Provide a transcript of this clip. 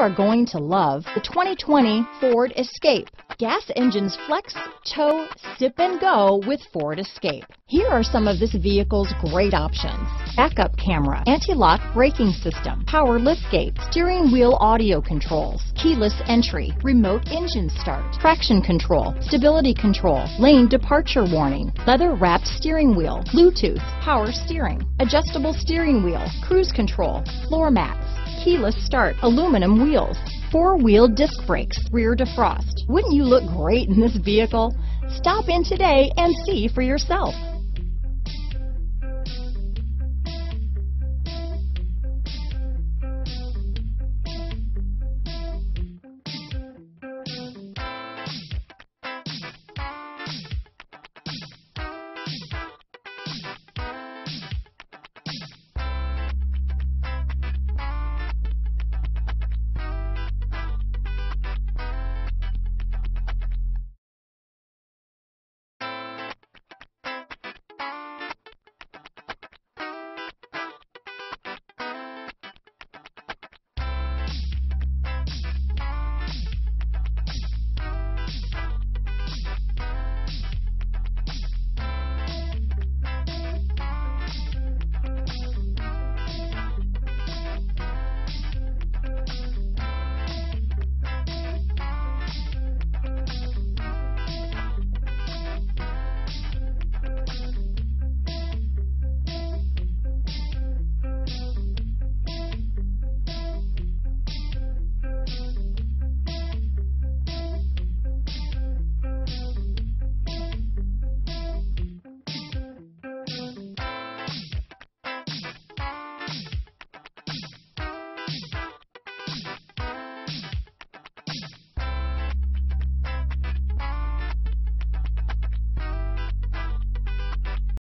are going to love the 2020 Ford Escape. Gas engines flex, tow, sip and go with Ford Escape. Here are some of this vehicle's great options. Backup camera, anti-lock braking system, power liftgate, steering wheel audio controls, keyless entry, remote engine start, traction control, stability control, lane departure warning, leather wrapped steering wheel, Bluetooth, power steering, adjustable steering wheel, cruise control, floor mats, keyless start, aluminum wheels, four-wheel disc brakes, rear defrost. Wouldn't you look great in this vehicle? Stop in today and see for yourself.